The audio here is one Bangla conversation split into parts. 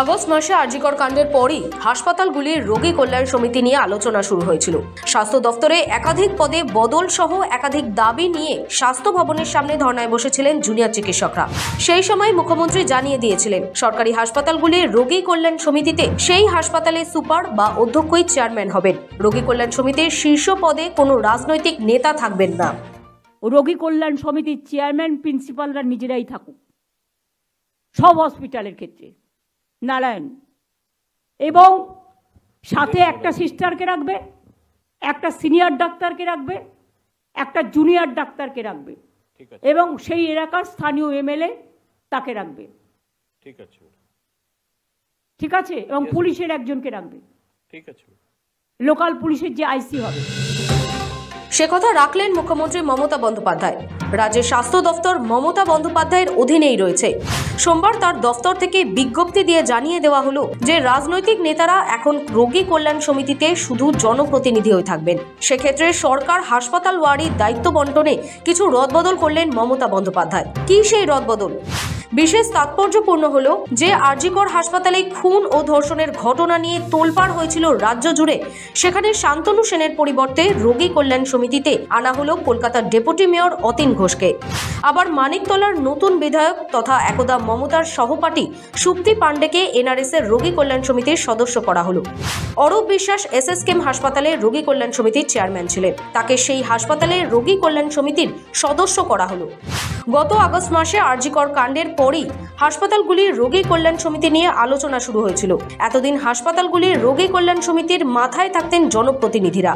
আগস্ট মাসে আরজিকর কাণ্ডের পরই হাসপাতালগুলির রোগী কল্যাণ সমিতি নিয়ে আলোচনা শুরু হয়েছিল। স্বাস্থ্য দফতরে একাধিক পদে বদল সহ একাধিক দাবি নিয়ে স্বাস্থ্য ভবনের সামনে ধর্নায় বসেছিলেন জুনিয়র চিকিৎসকরা। সেই সময় মুখ্যমন্ত্রী জানিয়ে দিয়েছিলেন, সরকারি হাসপাতালগুলির রোগী কল্যাণ সমিতিতে সেই হাসপাতালে সুপার বা অধ্যক্ষই চেয়ারম্যান হবেন। রোগী কল্যাণ সমিতির শীর্ষ পদে কোনো রাজনৈতিক নেতা থাকবেন না। রোগী কল্যাণ সমিতির চেয়ারম্যান, প্রিন্সিপালরা নিজেরাই থাকুক। সব হসপিটালের ক্ষেত্রে। নারায়ণ। এবং সাথে একটা সিস্টারকে রাখবে একটা সিনিয়র ডাক্তারকে রাখবে একটা জুনিয়র ডাক্তারকে রাখবে। এবং সেই এলাকার স্থানীয় এমএলএ তাকে রাখবে। ঠিক আছে ঠিক আছে? এবং পুলিশের একজনকে রাখবে। ঠিক আছে লোকাল পুলিশের যে আইসি হবে। সে কথা রাখলেন মুখ্যমন্ত্রী মমতা বন্দ্যোপাধ্যায়। রাজ্যের স্বাস্থ্য দফতর মমতা বন্দ্যোপাধ্যায়ের অধীনেই রয়েছে। সোমবার তার দফতর থেকে বিজ্ঞপ্তি দিয়ে জানিয়ে দেওয়া হলো যে রাজনৈতিক নেতারা এখন রোগী কল্যাণ সমিতিতে শুধু জনপ্রতিনিধি হয়ে থাকবেন। সেক্ষেত্রে সরকার, হাসপাতাল ওয়ারির দায়িত্ব বন্টনে কিছু রদবদল করলেন মমতা বন্দ্যোপাধ্যায়। কি সেই রদবদল? বিশেষ তাৎপর্যপূর্ণ হলো যে আরজিকর হাসপাতালে খুন ও ধর্ষণের ঘটনা নিয়ে তোলপাড় হয়েছিল রাজ্য জুড়ে। সেখানে শান্তনু সেনের পরিবর্তে রোগী কল্যাণ সমিতিতে আনা হলো কলকাতার ডেপুটি মেয়র অতীন ঘোষকে। আবার মানিকতলার নতুন বিধায়ক তথা একদা মমতার সহপাঠী সুপ্তি পাণ্ডেকে এনআরএস এর রোগী কল্যাণ সমিতির সদস্য করা হলো। অরূপ বিশ্বাস এসএসকেম হাসপাতালে রোগী কল্যাণ সমিতির চেয়ারম্যান ছিলেন। তাকে সেই হাসপাতালে রোগী কল্যাণ সমিতির সদস্য করা হলো। গত আগস্ট মাসে আরজিকর কাণ্ডের পরই হাসপাতালগুলির রোগী কল্যাণ সমিতি নিয়ে আলোচনা শুরু হয়েছিল। এতদিন হাসপাতালগুলির রোগী কল্যাণ সমিতির মাথায় থাকতেন জনপ্রতিনিধিরা।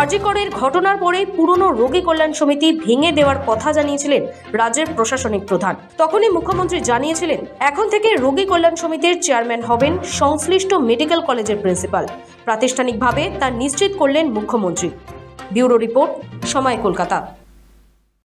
আরজিকরের ঘটনার পরে পুরনো রোগী কল্যাণ সমিতি ভেঙে দেওয়ার কথা জানিয়েছিলেন রাজ্যের প্রশাসনিক প্রধান। তখনই মুখ্যমন্ত্রী জানিয়েছিলেন, এখন থেকে রোগী কল্যাণ সমিতির চেয়ারম্যান হবেন সংশ্লিষ্ট মেডিকেল কলেজের প্রিন্সিপাল। প্রাতিষ্ঠানিকভাবে তা নিশ্চিত করলেন মুখ্যমন্ত্রী। ব্যুরো রিপোর্ট, সময় কলকাতা।